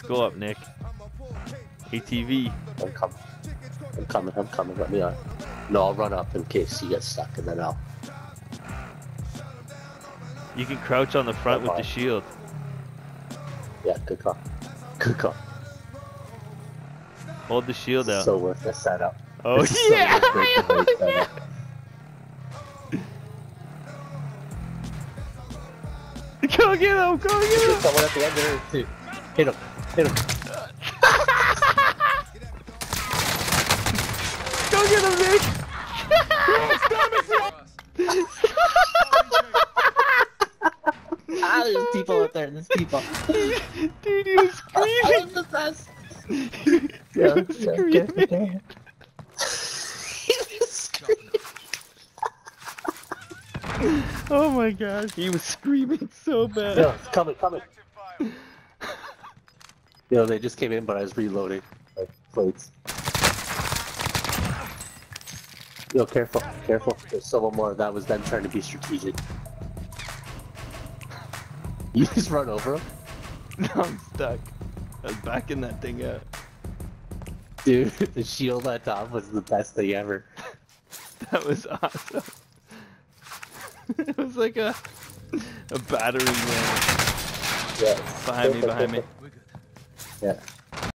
Let's go up, Nick. ATV. I'm coming. I'm coming. I'm coming. Let me on. No, I'll run up in case you get stuck, and then I'll. You can crouch on the front with the shield. Yeah, good call. Good call. Hold the shield out. So worth the setup. oh It's yeah! worth the setup. go get him! Go get him! someone at the end there too. Hit him. Hit him. Go get him, Nick! Ah, there's people out there. There's people. Dude, he was screaming. I'm the best. He Yeah, was yeah, screaming. Oh my gosh, he was screaming so bad. Yo, it's coming, coming. know, they just came in, but I was reloading like plates. Yo, careful, careful. There's someone more. That was them trying to be strategic. You just run over him, No, I'm stuck. I was backing that thing up. dude. The shield on top was the best thing ever. That was awesome. it was like a a battery ram. Yeah. Behind me, behind me. Yeah.